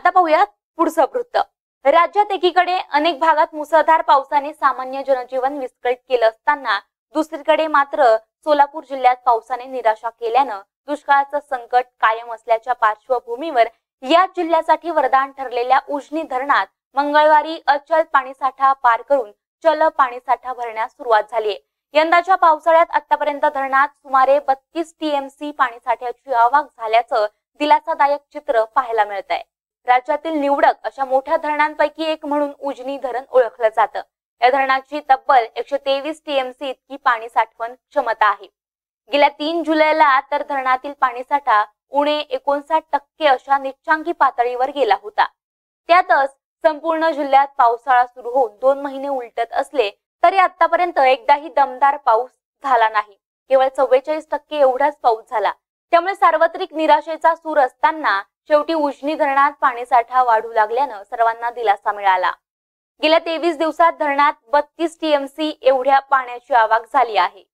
आता पाहूयात पुढचं वृत्त. राज्यात एकीकडे अनेक भागात मुसळधार पावसाने सामान्य जनजीवन विस्कळीत केलं असताना दुसरीकडे मात्र सोलापूर जिल्ह्यात पावसाने निराशा केल्यानं दुष्काळाचं संकट कायम असल्याच्या पार्श्वभूमीवर या जिल्ह्यासाठी वरदान ठरलेल्या उजनी धरणात मंगळवारी अचल पाणीसाठा पार करून चल पाणीसाठा भरण्यास सुरुवात झाली यंदाच्या पावसाळ्यात आतापर्यंत धरणात सुमारे बत्तीस टीएमसी पाणीसाठ्याची आवक झाल्याचं दिलासादायक चित्र पाहायला मिळत आहे राज्यातील निवडक अशा मोठ्या धरणांपैकी एक म्हणून उजनी धरण ओळखलं जातं. या धरणाची तब्बल एकशे तेवीस टीएमसी इतकी पाणी साठवण क्षमता आहे. गेल्या तीन जुलैला तर धरणातील पाणीसाठा उणे एकोणसाठ टक्के अशा निच्चांकी पातळीवर गेला होता. त्यातच संपूर्ण जिल्ह्यात पावसाळा सुरू होऊन दोन महिने उलटत असले तरी आतापर्यंत एकदाही दमदार पाऊस झाला नाही. केवळ चव्वेचाळीस टक्के एवढाच पाऊस झाला. त्यामुळे सार्वत्रिक निराशेचा सूर असताना शेवटी उजनी धरणात पाणीसाठा वाढू लागल्यानं सर्वांना दिलासा मिळाला. गेल्या तेवीस दिवसात धरणात बत्तीस टीएमसी एवढ्या पाण्याची आवक झाली आहे.